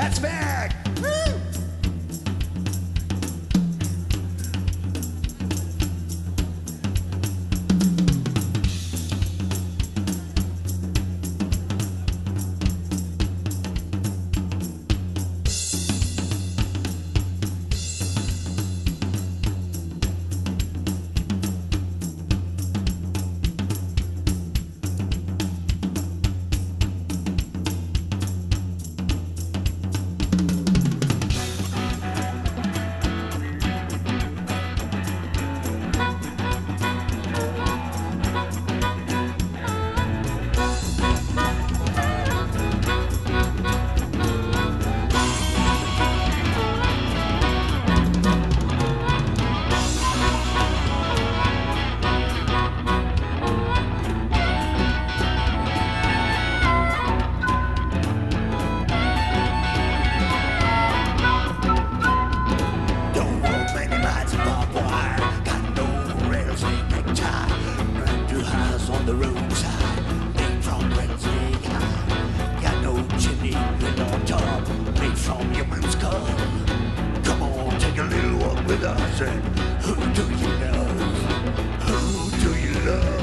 That's back. Woo! With who do you love? Who do you love?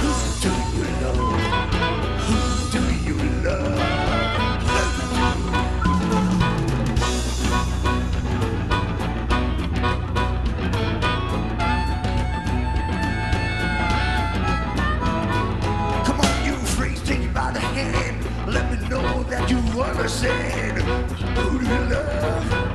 Who do you love? Who do you love? Come on, you freaks, take it by the hand. Let me know that you understand. Who do you love?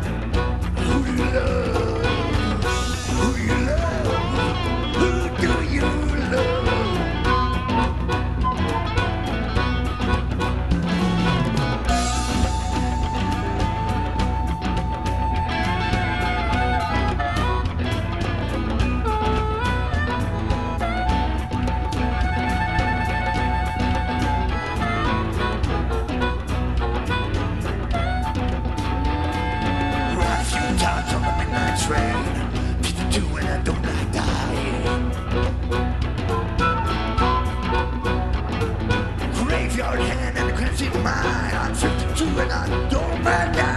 Train. 52 and I don't like dying. Graveyard hand and crimson mine. I'm 52 and I don't mind dying.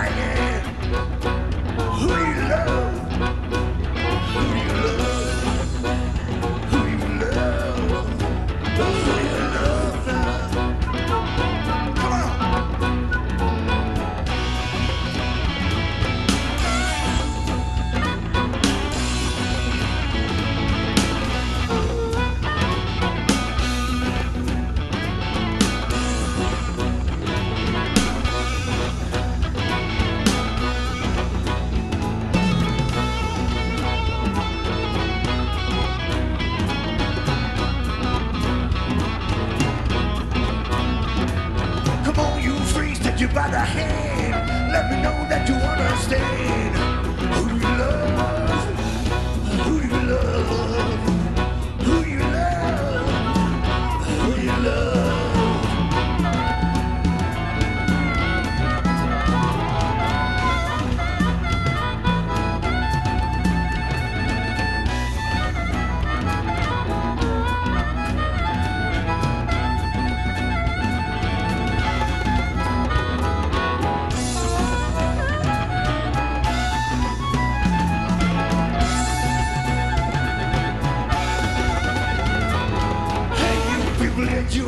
Let me know that you understand.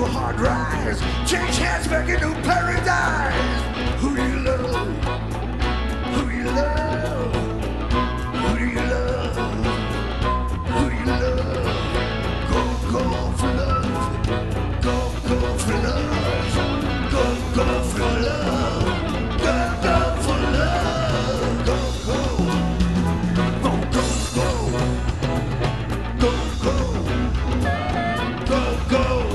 hard rise. Change hands back into paradise. Who do you love? Who do you love? Who do you love? Who do you love? Go, go for love. Go, go for love. Go, go for love. Go, go for love. Go, go. Go, go. Go, go. go, go.